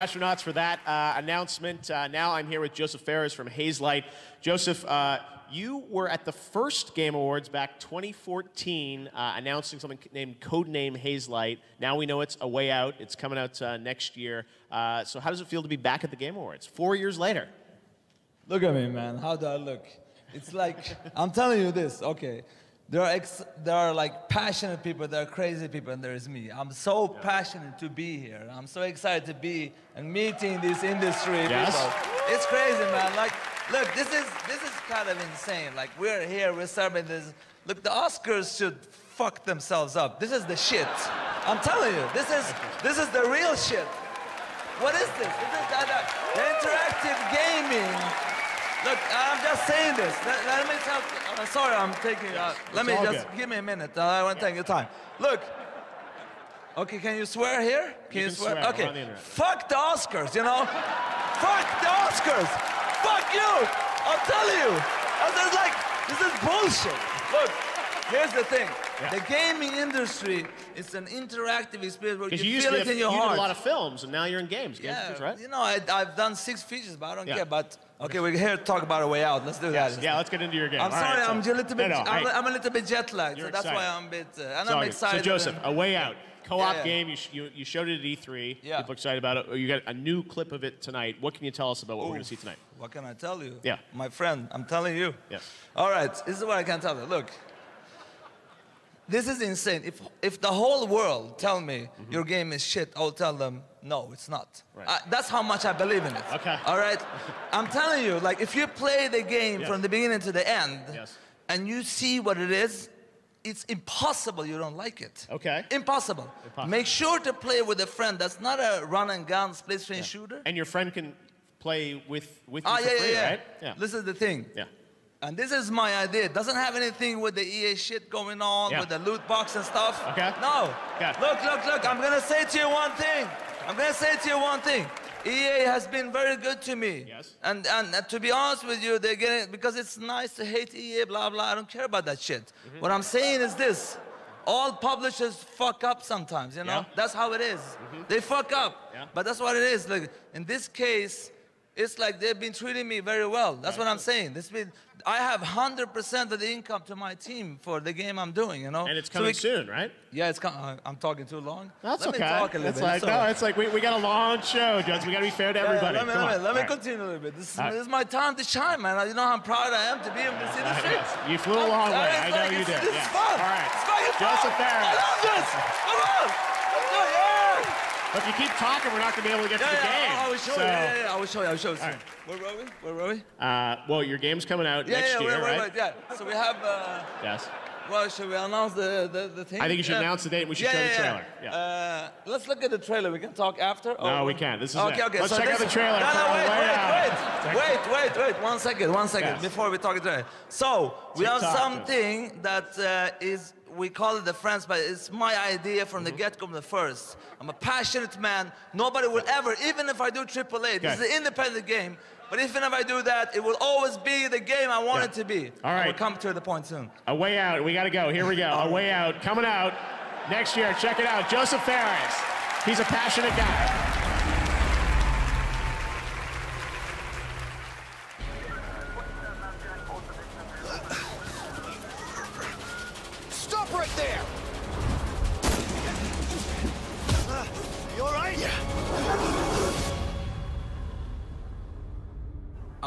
astronauts for that uh, announcement. Uh, now I'm here with Josef Fares from Hazelight. Josef, uh, you were at the first Game Awards back 2014, uh, announcing something named Codename Hazelight. Now we know it's a way out. It's coming out uh, next year. Uh, so how does it feel to be back at the Game Awards four years later? Look at me, man. How do I look? It's like I'm telling you this. Okay, there are ex- there are like passionate people, there are crazy people, and there is me. I'm so yeah. passionate to be here. I'm so excited to be and meeting these industry yes. people. It's crazy, man. Like, look, this is this is kind of insane. Like, we're here, we're celebrating this. Look, the Oscars should fuck themselves up. This is the shit. I'm telling you, this is this is the real shit. What is this? This is the, the uh, interactive gaming Look, I'm just saying this. Let, let me tell. Uh, sorry, I'm taking. Uh, let me just good. give me a minute. Uh, I want to take your time. Look. Okay, can you swear here? Can you, you swear? swear? Okay. The Fuck the Oscars, you know? Fuck the Oscars. Fuck you. I'll tell you. I was like, this is bullshit. Look, here's the thing. Yeah. The gaming industry is an interactive experience where you, you feel it in your you heart. You did a lot of films, and now you're in games. Yeah, games, right? You know, I, have done six features, but I don't yeah. care. But okay, we're here to talk about a way out. Let's do yes. that. Yeah, let's get into your game. I'm All sorry, right, I'm so, a little bit. No, no, I'm, I'm, a little bit jet lagged, so that's excited. why I'm a bit. Uh, and I'm excited. So Josef, a way out. Co-op yeah, yeah. game. You, you, you, showed it at E3. Yeah. People excited about it. You got a new clip of it tonight. What can you tell us about what we're going to see tonight? What can I tell you? Yeah. My friend, I'm telling you. Yes. All right. This is what I can tell you. Look, this is insane. If, if the whole world tell me mm -hmm. your game is shit, I'll tell them, no, it's not. Right. Uh, that's how much I believe in it. Okay. All right? I'm telling you, like, if you play the game from the beginning to the end, yes. and you see what it is, it's impossible you don't like it. Okay. Impossible. impossible. Make sure to play with a friend that's not a run and gun split screen yeah. shooter. And your friend can play with, with you ah, yeah, yeah, yeah. right? Yeah. This is the thing. Yeah. And this is my idea. It doesn't have anything with the EA shit going on, yeah. with the loot box and stuff. Okay. No. Okay. Look, look, look. I'm going to say to you one thing. I'm going to say to you one thing. EA has been very good to me. Yes. And, and, and to be honest with you, they're getting, because it's nice to hate EA, blah, blah. I don't care about that shit. Mm -hmm. What I'm saying is this. All publishers fuck up sometimes, you know? Yeah. That's how it is. Mm -hmm. They fuck up. Yeah. But that's what it is. Like, in this case, it's like they've been treating me very well. That's right. what I'm saying. This been, I have 100% of the income to my team for the game I'm doing, you know? And it's coming so we, soon, right? Yeah, it's coming. Uh, I'm talking too long. That's let okay. Me talk a little it's bit. like, no, it's like we, we got a long show, Judge. We got to be fair to everybody. Yeah, let me, Come let me, on. let me right. continue a little bit. This is, right. this is, my time to shine, man. You know how proud I am to be able to see this shit. You flew a long way. I know like you did. This yeah. is fun. All right. It's fucking Josef fun. Fares. I love this. Come on. Let's do it. Yeah. But if you keep talking, we're not going to be able to get yeah, to the yeah, game. I, I will show so. you. Yeah, yeah, yeah, I will show you. I show you. All right. Where were we? Where were we? Uh, well, your game's coming out yeah, next yeah, year, right? Yeah. So we have. Uh, yes. Well, should we announce the, the, the thing? I think you should yeah. announce the date and we should yeah, show yeah, the trailer. Yeah. Uh, let's look at the trailer. We can talk after. No, we can't. This is okay. it. Okay, Let's so check out the trailer. No, no, wait, wait, wait, wait, wait, wait. One second, one second. Yes. Before we talk trailer. So we TikTok. have something that uh, is we call it the friends, but it's my idea from the get-go, from the first. I'm a passionate man. Nobody will ever, even if I do AAA, Okay. this is an independent game. But even if I do that, it will always be the game I want Yeah. it to be. All right. We'll come to the point soon. A way out. We got to go. Here we go. A way out. Coming out next year. Check it out. Josef Fares. He's a passionate guy.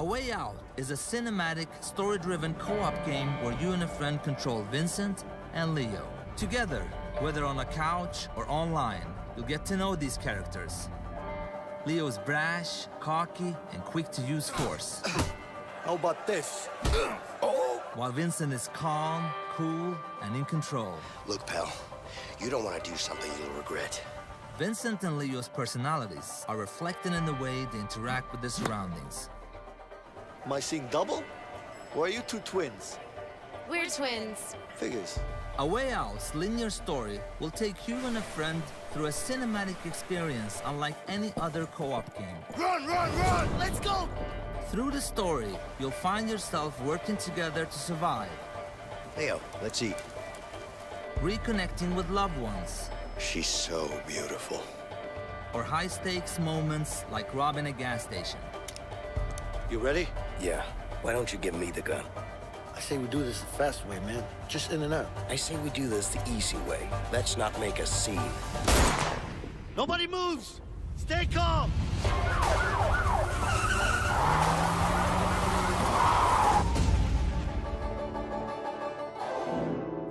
A Way Out is a cinematic, story-driven co-op game where you and a friend control Vincent and Leo. Together, whether on a couch or online, you'll get to know these characters. Leo is brash, cocky, and quick to use force, How about this? while Vincent is calm, cool, and in control. Look, pal, you don't want to do something you'll regret. Vincent and Leo's personalities are reflected in the way they interact with their surroundings. Am I seeing double? Or are you two twins? We're twins. Figures. A Way Out's linear story will take you and a friend through a cinematic experience unlike any other co-op game. Run, run, run! Let's go! Through the story, you'll find yourself working together to survive, Leo, let's eat. reconnecting with loved ones, She's so beautiful. or high stakes moments like robbing a gas station. You ready? Yeah. Why don't you give me the gun? I say we do this the fast way, man. Just in and out. I say we do this the easy way. Let's not make a scene. Nobody moves! Stay calm!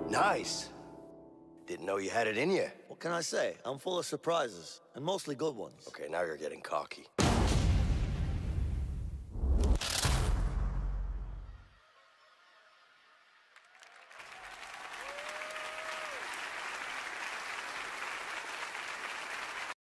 Nice. Didn't know you had it in you. What can I say? I'm full of surprises, and mostly good ones. Okay, now you're getting cocky.